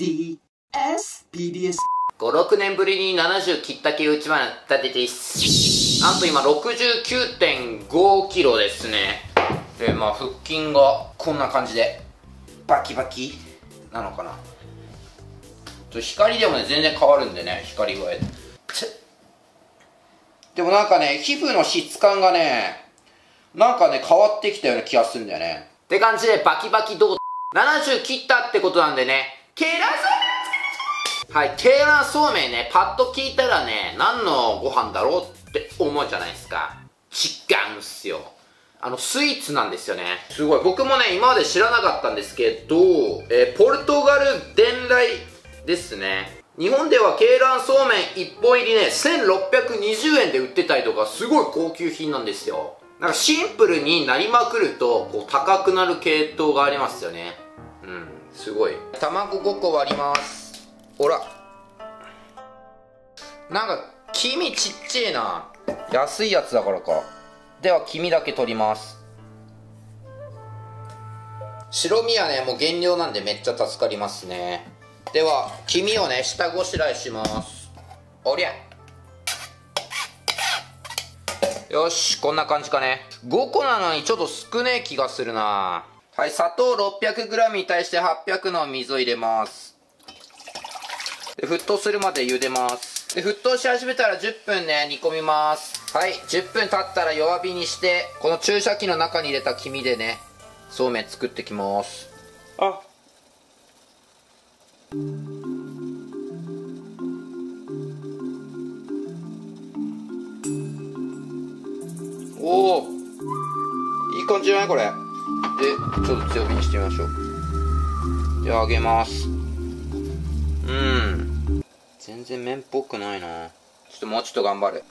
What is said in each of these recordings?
DSPDS 56年ぶりに70切った系内ま立ててです。なんと今69.5キロですね。でまあ腹筋がこんな感じでバキバキなのかな。ちょ光でもね全然変わるんでね光具合。ででもなんかね皮膚の質感がねなんかね変わってきたような気がするんだよね。って感じでバキバキどう70切ったってことなんでねケラそうはい、ケラそうめんね、パッと聞いたらね、何のご飯だろうって思うじゃないですか。違うんすよ。あの、スイーツなんですよね。すごい。僕もね、今まで知らなかったんですけど、えー、ポルトガル伝来ですね。日本ではケーラーそうめん1本入りね、1620円で売ってたりとか、すごい高級品なんですよ。なんかシンプルになりまくると、こう、高くなる系統がありますよね。うん、すごい。卵5個割ります。ほら。なんか黄身ちっちゃいな。安いやつだからか。では黄身だけ取ります。白身はねもう減量なんでめっちゃ助かりますね。では黄身をね下ごしらえします。おりゃ。よしこんな感じかね。5個なのにちょっと少ねえ気がするな。はい砂糖 600g に対して800の水を入れます。で沸騰するまで茹でます。で沸騰し始めたら10分ね煮込みます。はい10分経ったら弱火にしてこの注射器の中に入れた黄身でねそうめん作ってきます。あ。おおいい感じじゃない？これでちょっと強火にしてみましょう。では揚げます。うん。全然麺っぽくないな。ちょっともうちょっと頑張る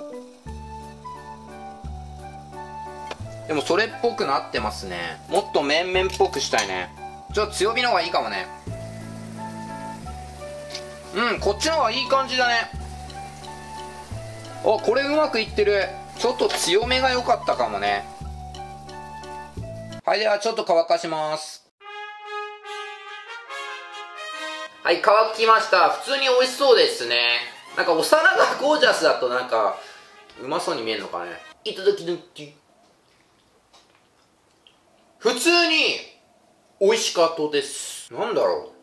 でもそれっぽくなってますね。もっと麺々っぽくしたいね。ちょっと強火の方がいいかもね。うんこっちの方がいい感じだね。あこれうまくいってる。ちょっと強めが良かったかもね。はいではちょっと乾かしますはい、乾きました。普通に美味しそうですね。なんかお皿がゴージャスだとなんか、うまそうに見えるのかね。いただきぬって普通に、美味しかったです。なんだろ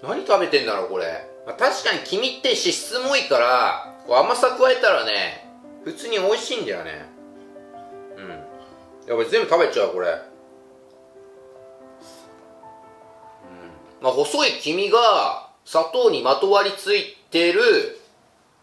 う。何食べてんだろう、これ。まあ、確かに黄身って脂質も多いから、こう甘さ加えたらね、普通に美味しいんだよね。うん。やばい、全部食べちゃう、これ。まあ、細い黄身が砂糖にまとわりついてる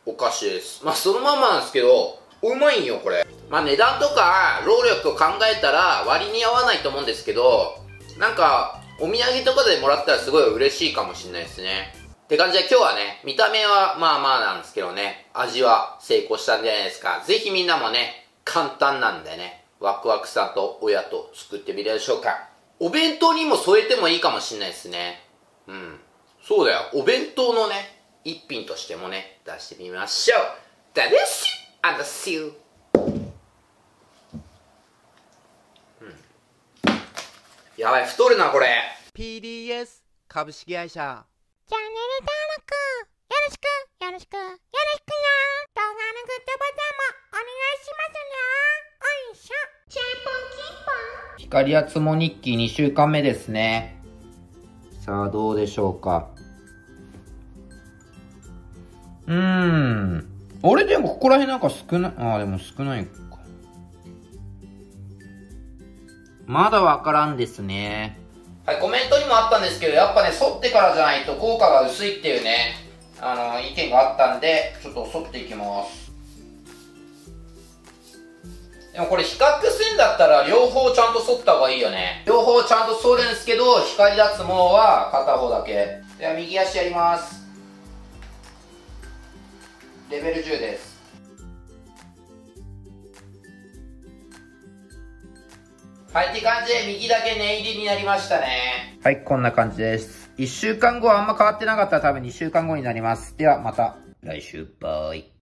お菓子です。まあ、そのままなんですけど、うまいんよ、これ。まあ、値段とか労力を考えたら割に合わないと思うんですけど、なんか、お土産とかでもらったらすごい嬉しいかもしれないですね。って感じで今日はね、見た目はまあまあなんですけどね、味は成功したんじゃないですか。ぜひみんなもね、簡単なんでね、ワクワクさんと親と作ってみるでしょうか。お弁当にも添えてもいいかもしれないですね。うん。そうだよ。お弁当のね、一品としてもね、出してみましょう。ダデシュアンダシュうん。やばい、太るな、これ。PDS 株式会社。チャンネル登録、よろしく、よろしく、よろしくな。動画のグッドボタンもお願いしますよ。おいしょ。チャンポンキンポン。光やつも日記2週間目ですね。さあ、どうでしょうか？うーん。俺でもここら辺なんか少ない、ああ、でも少ないか。まだわからんですね。はい、コメントにもあったんですけど、やっぱね、反ってからじゃないと効果が薄いっていうね、あの、意見があったんで、ちょっと反っていきます。でもこれ比較するんだったら両方ちゃんと剃った方がいいよね。両方ちゃんと剃るんですけど、光脱毛は片方だけ。では右足やります。レベル10です。はい、って感じで右だけ念入りになりましたね。はい、こんな感じです。1週間後はあんま変わってなかったら多分2週間後になります。ではまた来週、バイ。